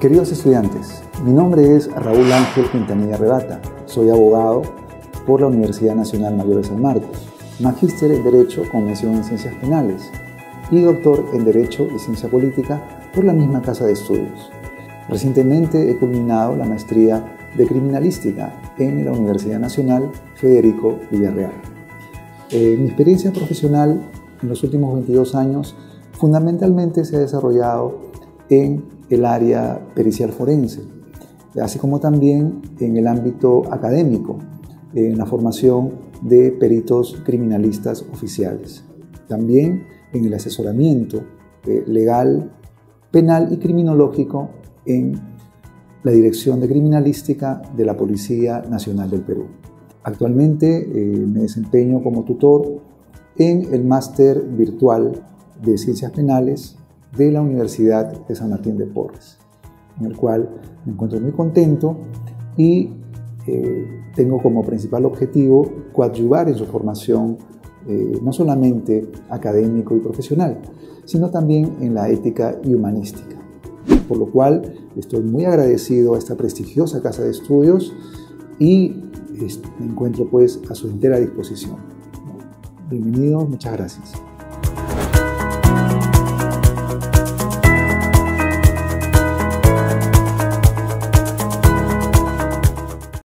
Queridos estudiantes, mi nombre es Raúl Ángel Quintanilla Rebata. Soy abogado por la Universidad Nacional Mayor de San Marcos, magíster en Derecho con mención en Ciencias Penales y doctor en Derecho y Ciencia Política por la misma Casa de Estudios. Recientemente he culminado la maestría de Criminalística en la Universidad Nacional Federico Villarreal. Eh, mi experiencia profesional en los últimos 22 años fundamentalmente se ha desarrollado en el área pericial forense, así como también en el ámbito académico, en la formación de peritos criminalistas oficiales. También en el asesoramiento eh, legal, penal y criminológico en la Dirección de Criminalística de la Policía Nacional del Perú. Actualmente eh, me desempeño como tutor en el máster virtual de Ciencias Penales de la Universidad de San Martín de Porres, en el cual me encuentro muy contento y eh, tengo como principal objetivo coadyuvar en su formación eh, no solamente académico y profesional, sino también en la ética y humanística. Por lo cual estoy muy agradecido a esta prestigiosa casa de estudios y me encuentro pues a su entera disposición. Bienvenidos, muchas gracias.